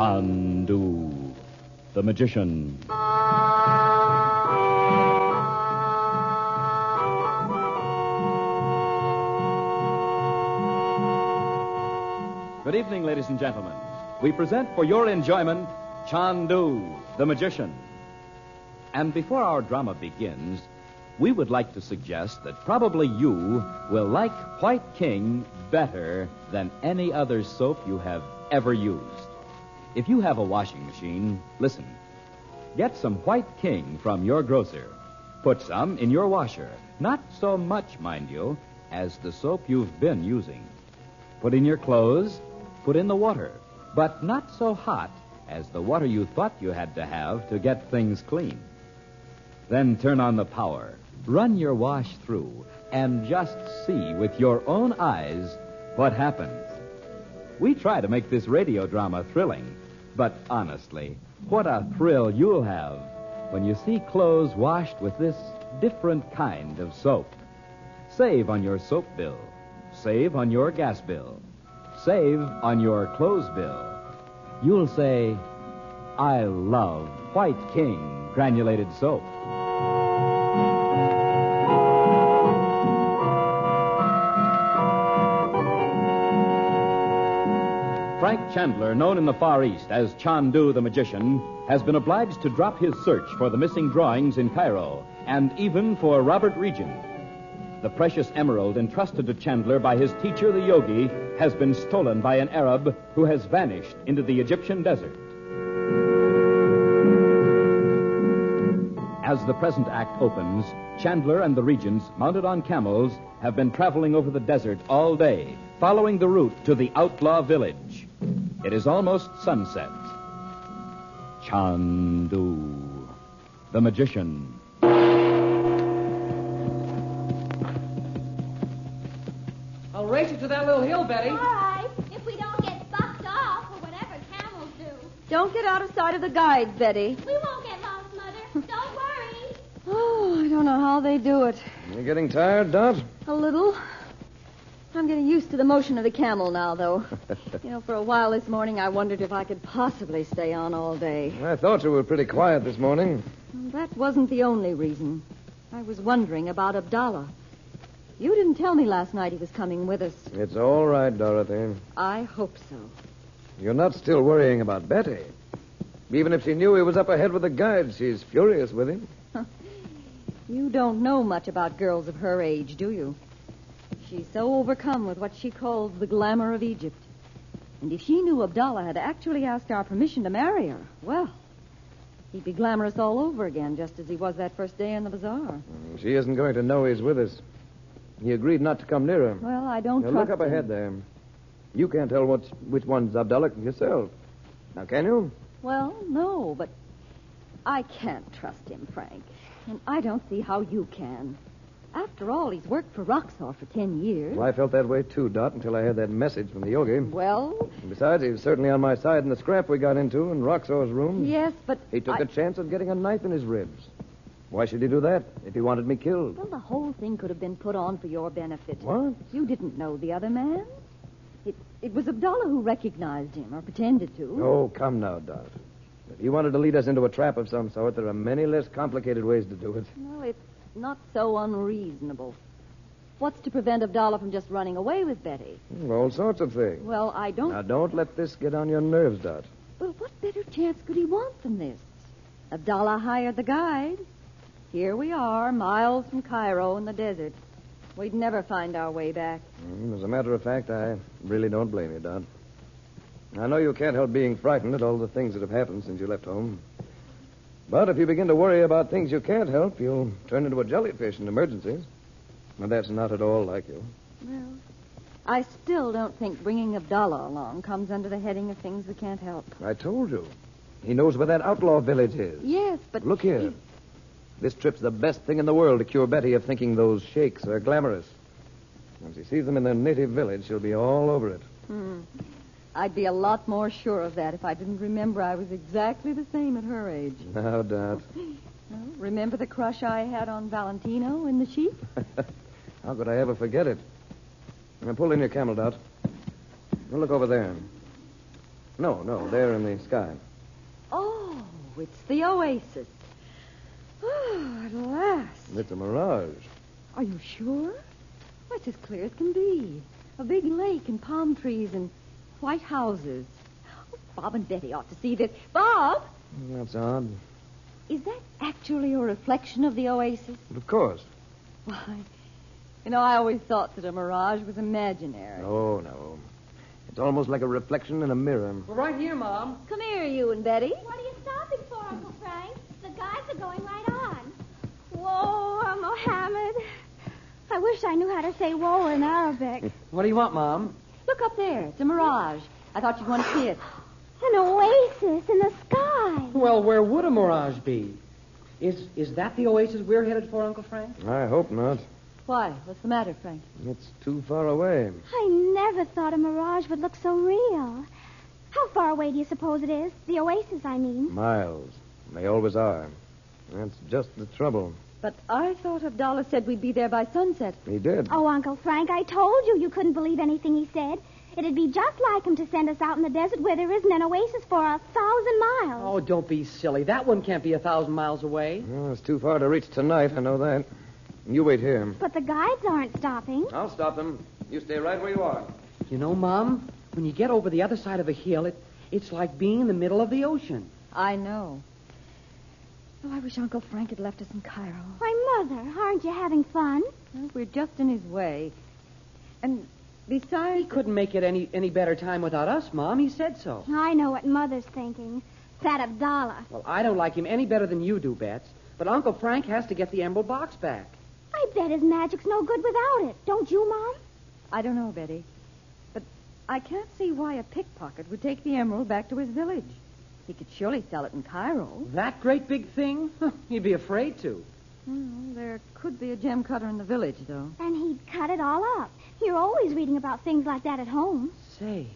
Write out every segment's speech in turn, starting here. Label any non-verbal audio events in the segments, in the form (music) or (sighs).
Chandu, the magician. Good evening, ladies and gentlemen. We present for your enjoyment Chandu, the magician. And before our drama begins, we would like to suggest that probably you will like White King better than any other soap you have ever used. If you have a washing machine, listen. Get some White King from your grocer. Put some in your washer. Not so much, mind you, as the soap you've been using. Put in your clothes, put in the water, but not so hot as the water you thought you had to have to get things clean. Then turn on the power, run your wash through, and just see with your own eyes what happens. We try to make this radio drama thrilling, but honestly, what a thrill you'll have when you see clothes washed with this different kind of soap. Save on your soap bill. Save on your gas bill. Save on your clothes bill. You'll say, I love White King granulated soap. Frank Chandler, known in the Far East as Chandu the Magician, has been obliged to drop his search for the missing drawings in Cairo, and even for Robert Regent. The precious emerald entrusted to Chandler by his teacher, the yogi, has been stolen by an Arab who has vanished into the Egyptian desert. As the present act opens, Chandler and the regents, mounted on camels, have been traveling over the desert all day, following the route to the outlaw village. It is almost sunset. Chandu, the magician. I'll race you to that little hill, Betty. All right, if we don't get bucked off or whatever camels do. Don't get out of sight of the guides, Betty. We won't get lost, Mother. (laughs) Don't worry. Oh, I don't know how they do it. Are you getting tired, Dot? A little. I'm getting used to the motion of the camel now, though. (laughs) you know, for a while this morning, I wondered if I could possibly stay on all day. I thought you were pretty quiet this morning. That wasn't the only reason. I was wondering about Abdallah. You didn't tell me last night he was coming with us. It's all right, Dorothy. I hope so. You're not still worrying about Betty. Even if she knew he was up ahead with the guide, she's furious with him. (laughs) You don't know much about girls of her age, do you? She's so overcome with what she calls the glamour of Egypt. And if she knew Abdallah had actually asked our permission to marry her, well, he'd be glamorous all over again, just as he was that first day in the bazaar. Mm, she isn't going to know he's with us. He agreed not to come near her. Well, I don't Now, trust look up him. ahead there. You can't tell what's, which one's Abdallah yourself. Now, can you? Well, no, but I can't trust him, Frank. And I don't see how you can. After all, he's worked for Roxor for ten years. Well, I felt that way too, Dot, until I had that message from the yogi. Well, And besides, he was certainly on my side in the scrap we got into in Roxor's room. yes, but He took I- a chance of getting a knife in his ribs. Why should he do that if he wanted me killed? Well, the whole thing could have been put on for your benefit. What? You didn't know the other man. It, it was Abdallah who recognized him, or pretended to. Oh, come now, Dot. If he wanted to lead us into a trap of some sort, there are many less complicated ways to do it. Well, it's not so unreasonable. What's to prevent Abdallah from just running away with Betty? Hmm, All sorts of things. Well, I don't. Now, don't let this get on your nerves, Dot. Well, what better chance could he want than this? Abdallah hired the guide. Here we are, miles from Cairo in the desert. We'd never find our way back. Hmm, As a matter of fact, I really don't blame you, Dot. I know you can't help being frightened at all the things that have happened since you left home. But if you begin to worry about things you can't help, you'll turn into a jellyfish in emergencies. And that's not at all like you. Well, I still don't think bringing Abdallah along comes under the heading of things we can't help. I told you. He knows where that outlaw village is. Yes, but. Look here. This trip's the best thing in the world to cure Betty of thinking those sheiks are glamorous. When she sees them in their native village, she'll be all over it. Hmm. I'd be a lot more sure of that if I didn't remember I was exactly the same at her age. No doubt. (laughs) Well, remember the crush I had on Valentino in the Sheik? (laughs) How could I ever forget it? Now, pull in your camel, Dot. Now, look over there. No, no, they're in the sky. Oh, it's the oasis. Oh, at last. It's a mirage. Are you sure? Well, it's as clear as can be. A big lake and palm trees and white houses. Oh, Bob and Betty ought to see this. Bob, That's odd. is that actually a reflection of the oasis? But of course. Why, you know, I always thought that a mirage was imaginary. No, no. It's almost like a reflection in a mirror. We're right here, Mom. Come here, you and Betty. What are you stopping for, Uncle Frank? The guys are going right on. Whoa, Mohammed. I wish I knew how to say whoa in Arabic. What do you want, Mom? Look up there. It's a mirage. I thought you'd want to see it. An oasis in the sky. Well, where would a mirage be? Is is that the oasis we're headed for, Uncle Frank? I hope not. Why? What's the matter, Frank? It's too far away. I never thought a mirage would look so real. How far away do you suppose it is? The oasis, I mean. Miles. They always are. That's just the trouble. But I thought Abdallah said we'd be there by sunset. He did. Oh, Uncle Frank, I told you you couldn't believe anything he said. It'd be just like him to send us out in the desert where there isn't an oasis for a thousand miles. Oh, don't be silly. That one can't be a thousand miles away. Well, it's too far to reach tonight, I know that. You wait here. But the guides aren't stopping. I'll stop them. You stay right where you are. You know, Mom, when you get over the other side of a hill, it it's like being in the middle of the ocean. I know. Oh, I wish Uncle Frank had left us in Cairo. Why, Mother, aren't you having fun? Well, we're just in his way. And besides, He couldn't make it any any better time without us, Mom. He said so. I know what Mother's thinking. That Abdallah. Well, I don't like him any better than you do, Bets. But Uncle Frank has to get the emerald box back. I bet his magic's no good without it. Don't you, Mom? I don't know, Betty. But I can't see why a pickpocket would take the emerald back to his village. He could surely sell it in Cairo. That great big thing? (laughs) He'd be afraid to. Hmm, there could be a gem cutter in the village, though. And he'd cut it all up. You're always reading about things like that at home. Say,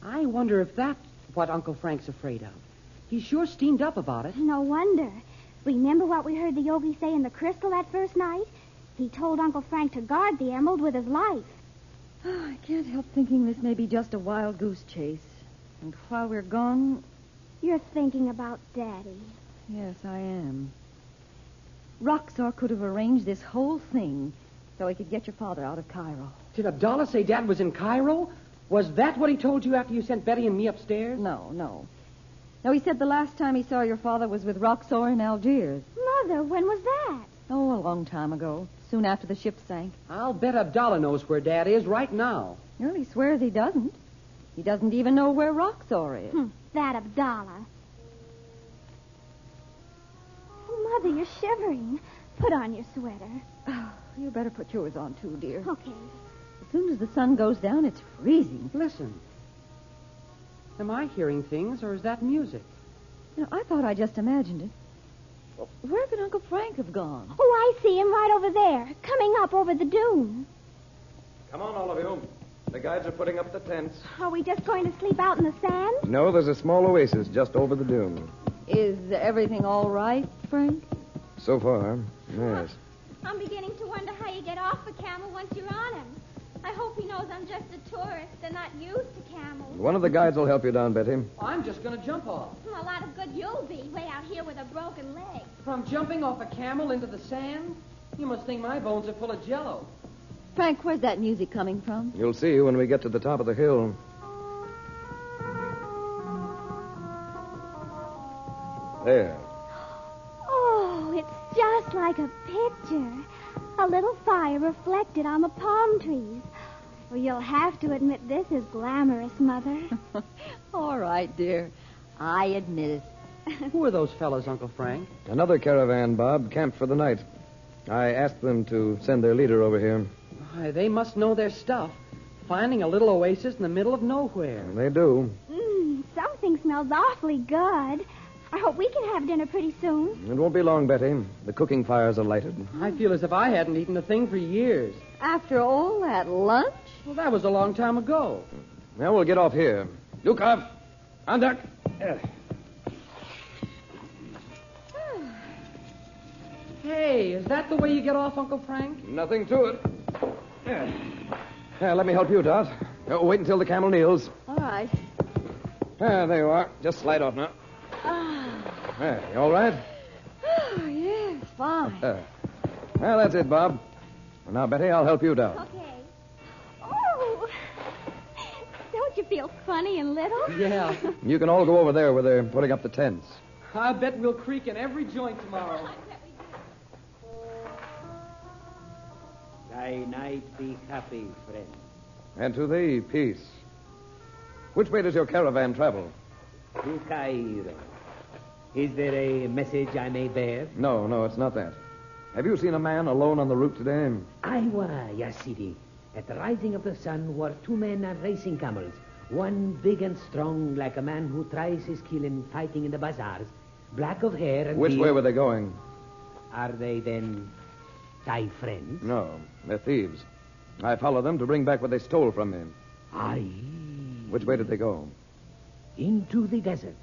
I wonder if that's what Uncle Frank's afraid of. He's sure steamed up about it. No wonder. Remember what we heard the yogi say in the crystal that first night? He told Uncle Frank to guard the emerald with his life. Oh, (sighs) I can't help thinking this may be just a wild goose chase. And while we're gone, You're thinking about Daddy. yes, I am. Roxor could have arranged this whole thing so he could get your father out of Cairo. Did Abdallah say Dad was in Cairo? Was that what he told you after you sent Betty and me upstairs? No, no. No, he said the last time he saw your father was with Roxor in Algiers. Mother, when was that? Oh, a long time ago, soon after the ship sank. I'll bet Abdallah knows where Dad is right now. Well, he swears he doesn't. He doesn't even know where Roxor is. Hmm, that Abdallah. Oh, Mother, you're shivering. Put on your sweater. Oh, (sighs) you better put yours on, too, dear. Okay. As soon as the sun goes down, it's freezing. Listen. Am I hearing things, or is that music? You know, I thought I just imagined it. Well, Where could Uncle Frank have gone? Oh, I see him right over there, coming up over the dune. Come on, all of you. The guides are putting up the tents. Are we just going to sleep out in the sand? No, there's a small oasis just over the dune. Is everything all right, Frank? So far, yes. (laughs) I'm beginning to wonder how you get off a camel once you're on him. I hope he knows I'm just a tourist and not used to camels. One of the guides will help you down, Betty. I'm just going to jump off. A lot of good you'll be, way out here with a broken leg. From jumping off a camel into the sand? You must think my bones are full of jello. Frank, where's that music coming from? You'll see when we get to the top of the hill. There. Oh, it's just like a picture. A little fire reflected on the palm trees. Well, you'll have to admit this is glamorous, Mother. (laughs) all right, dear. I admit it. Who are those fellows, Uncle Frank? Another caravan, Bob, camped for the night. I asked them to send their leader over here. Why, they must know their stuff. Finding a little oasis in the middle of nowhere. They do. Mmm, something smells awfully good. I hope we can have dinner pretty soon. It won't be long, Betty. The cooking fires are lighted. I feel as if I hadn't eaten a thing for years. After all that lunch? Well, that was a long time ago. Now we'll get off here. Lukov, on deck. Hey, is that the way you get off, Uncle Frank? Nothing to it. Yeah. Yeah, let me help you, Dot. Oh, wait until the camel kneels. All right. Ah, there you are. Just slide off now. Hey, you all right? Oh, yes, fine. Uh, well, that's it, Bob. Well, now, Betty, I'll help you down. Okay. Oh! Don't you feel funny and little? Yeah. You can all go over there where they're putting up the tents. I bet we'll creak in every joint tomorrow. Thy night be happy, friend. And to thee, peace. Which way does your caravan travel? To Cairo. Is there a message I may bear? No, no, it's not that. Have you seen a man alone on the route today? Aiwa, Yasidi. At the rising of the sun were two men on racing camels. One big and strong, like a man who tries his skill in fighting in the bazaars. Black of hair and Which way were they going? Are they then thy friends? No, they're thieves. I follow them to bring back what they stole from me. Aye. Which way did they go? Into the desert.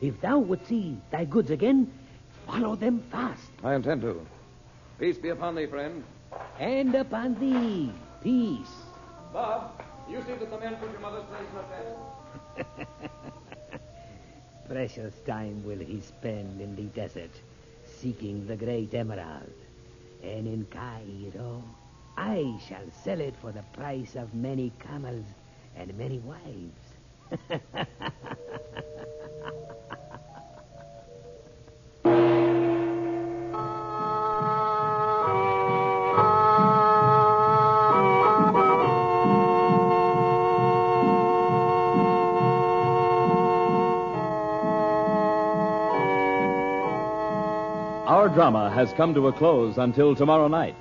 If thou would see thy goods again, follow them fast. I intend to. Peace be upon thee, friend. And upon thee, peace. Bob, you see that the men put your mother's place in the (laughs) Precious time will he spend in the desert, seeking the great emerald. And in Cairo, I shall sell it for the price of many camels and many wives. (laughs) drama has come to a close until tomorrow night.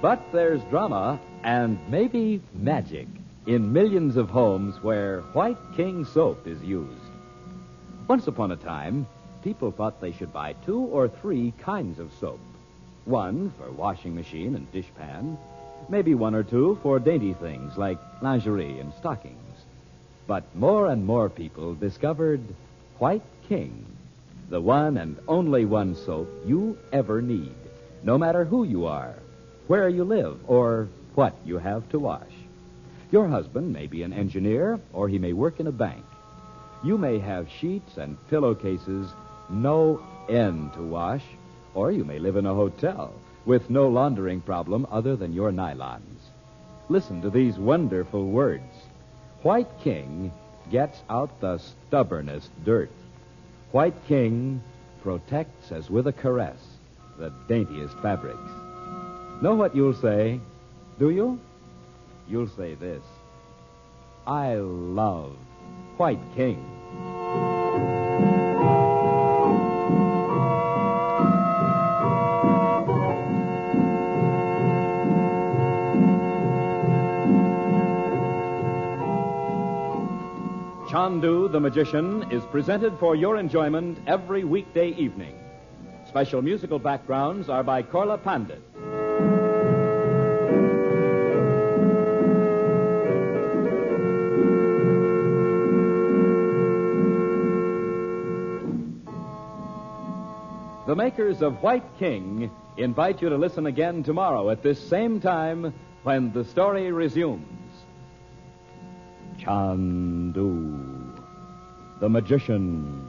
But there's drama and maybe magic in millions of homes where White King soap is used. Once upon a time, people thought they should buy two or three kinds of soap. One for washing machine and dishpan, maybe one or two for dainty things like lingerie and stockings. But more and more people discovered White King, the one and only one soap you ever need, no matter who you are, where you live, or what you have to wash. Your husband may be an engineer, or he may work in a bank. You may have sheets and pillowcases no end to wash, or you may live in a hotel with no laundering problem other than your nylons. Listen to these wonderful words. White King gets out the stubbornest dirt. White King protects as with a caress the daintiest fabrics. Know what you'll say? Do you? You'll say this I love White King. Chandu the Magician is presented for your enjoyment every weekday evening. Special musical backgrounds are by Korla Pandit. The makers of White King invite you to listen again tomorrow at this same time when the story resumes. Chandu, the magician.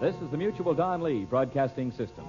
This is the Mutual Don Lee Broadcasting System.